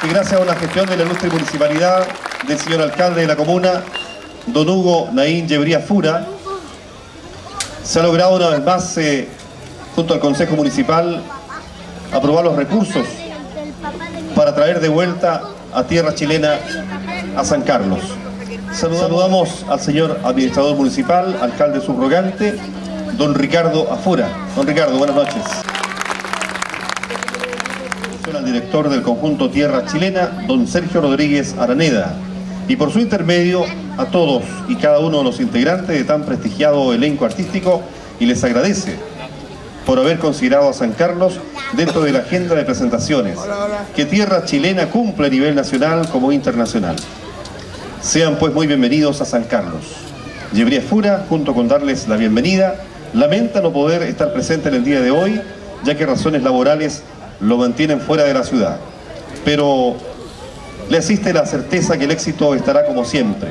que gracias a una gestión de la ilustre municipalidad del señor alcalde de la comuna, don Hugo Naín Yebría Fura, se ha logrado una vez más, eh, junto al Consejo Municipal, aprobar los recursos para traer de vuelta a tierra chilena a San Carlos. Saludamos al señor administrador municipal, alcalde subrogante, don Ricardo Afura. Don Ricardo, buenas noches. Director del conjunto Tierra Chilena, don Sergio Rodríguez Araneda. Y por su intermedio, a todos y cada uno de los integrantes de tan prestigiado elenco artístico y les agradece por haber considerado a San Carlos dentro de la agenda de presentaciones que Tierra Chilena cumple a nivel nacional como internacional. Sean pues muy bienvenidos a San Carlos. Yebría Fura, junto con darles la bienvenida, lamenta no poder estar presente en el día de hoy, ya que razones laborales lo mantienen fuera de la ciudad. Pero le asiste la certeza que el éxito estará como siempre,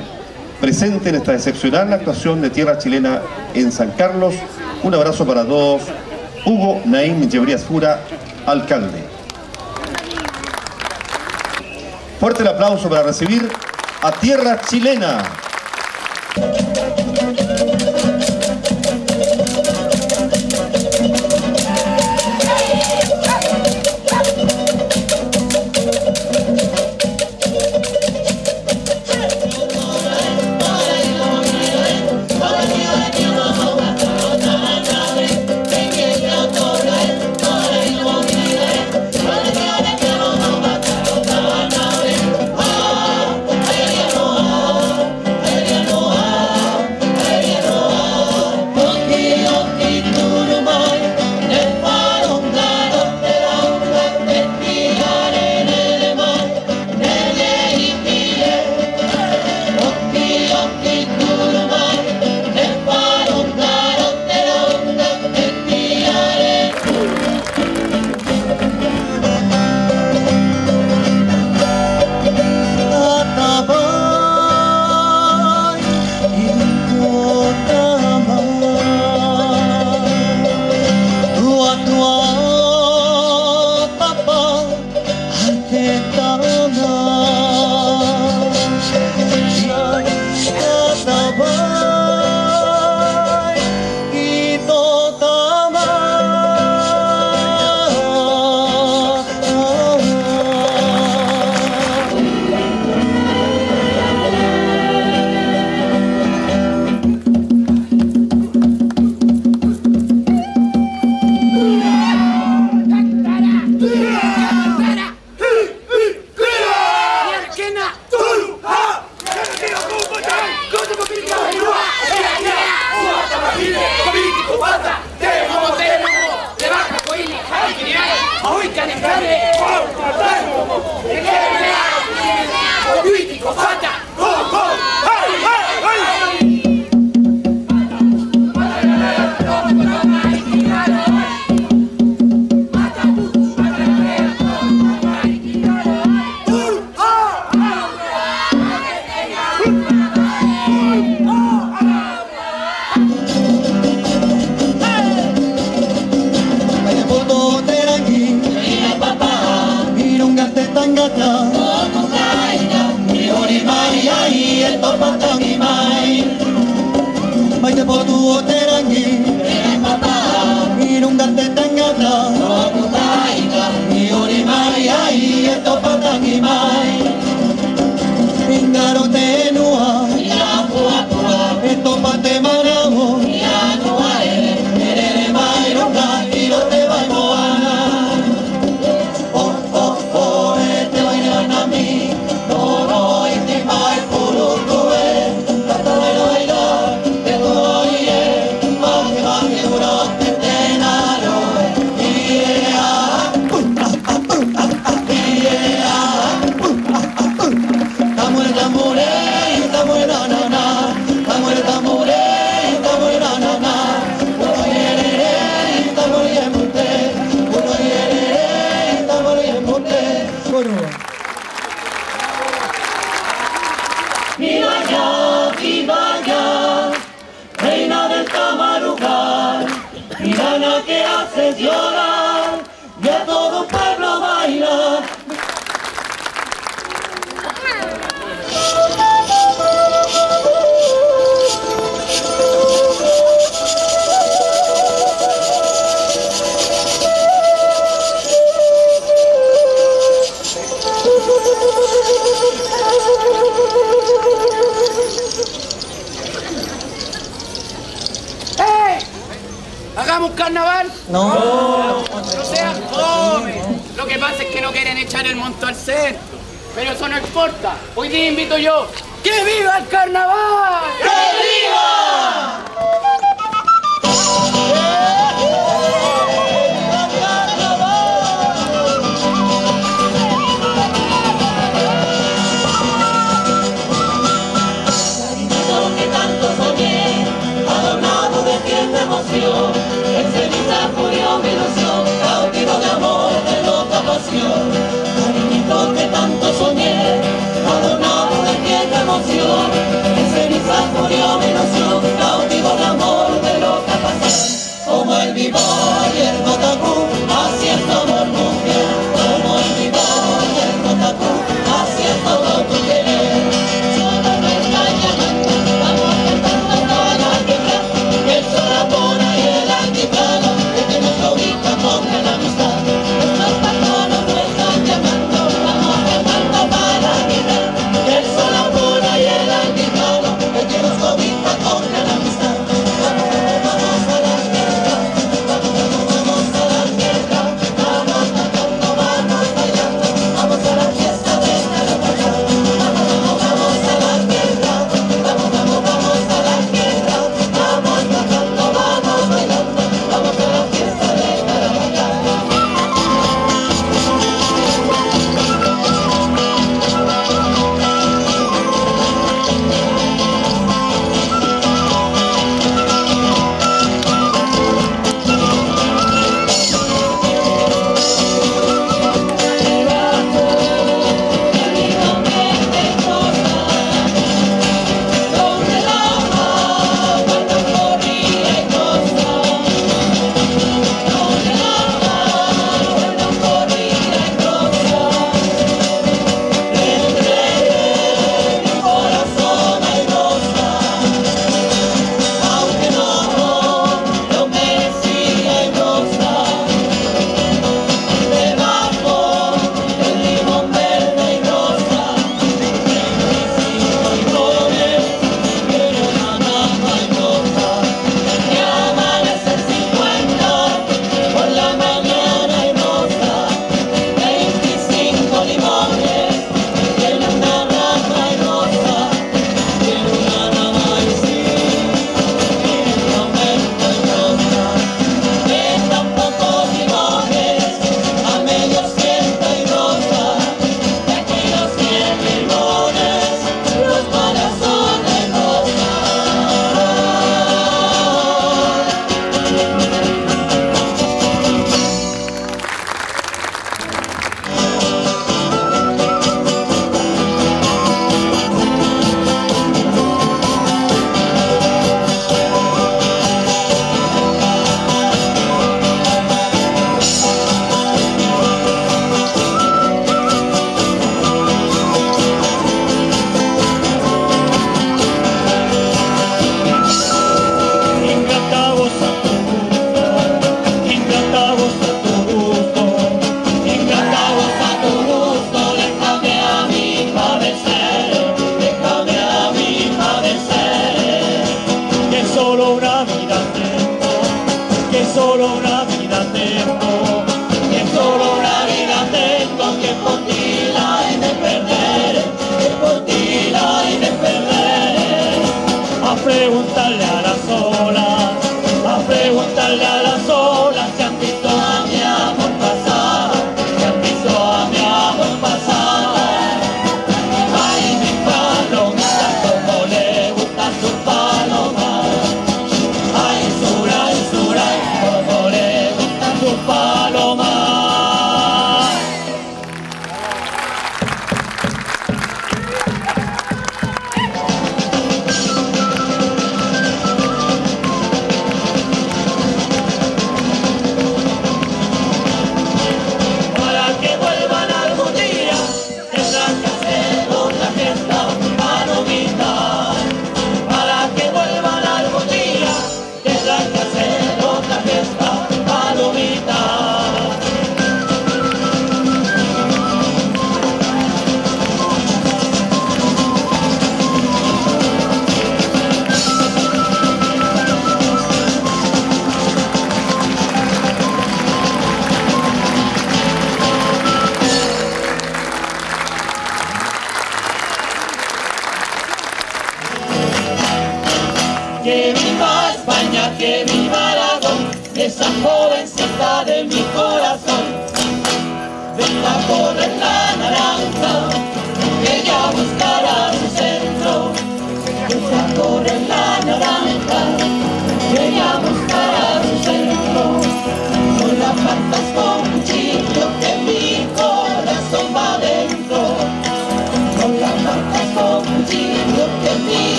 presente en esta excepcional actuación de Tierra Chilena en San Carlos. Un abrazo para todos. Hugo Naim Yebrías Fura, alcalde. Fuerte el aplauso para recibir a Tierra Chilena. al centro. Pero eso no importa. Hoy día invito yo. ¡Que viva el carnaval!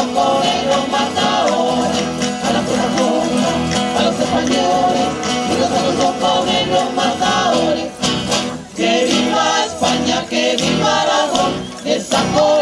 A a los españoles, y los Congo y los mataos. Que viva España, que viva Aragón, esa.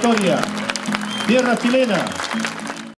Intérpretes, 52 años de historia, tierra chilena,